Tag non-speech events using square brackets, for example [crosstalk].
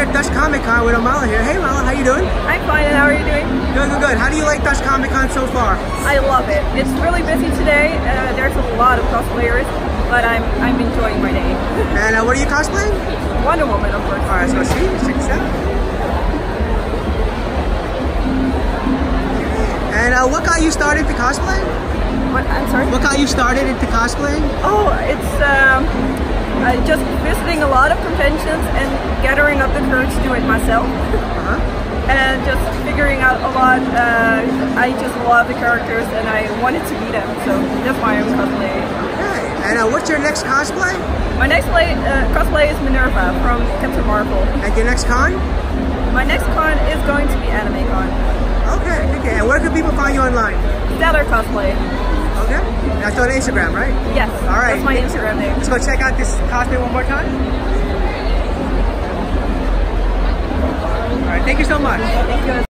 at Dutch Comic Con with Amala here. Hey Amala, how you doing? I'm fine, and how are you doing? Good, good, good. How do you like Dutch Comic Con so far? I love it. It's really busy today. Uh, there's a lot of cosplayers, but I'm I'm enjoying my day. [laughs] And uh, what are you cosplaying? Wonder Woman, of course. All right, let's go see. Check this out. And uh, what got you started to cosplay? What, I'm sorry? What got you started into cosplaying? Oh, it's um, uh, just visiting a lot of conventions and gathering up the courage to do it myself. Uh-huh. And just figuring out a lot. Uh, I just love the characters and I wanted to be them, so that's why I'm cosplaying. Okay. And uh, what's your next cosplay? My next play, uh, cosplay is Minn-Erva from Captain Marvel. And your next con? My next con is going to be Anime Con. Okay, okay. And where can people find you online? Stellar Cosplay. Okay. That's on Instagram, right? Yes. All right. That's my Instagram name. Let's go check out this cosplay one more time. All right, thank you so much. Thank you.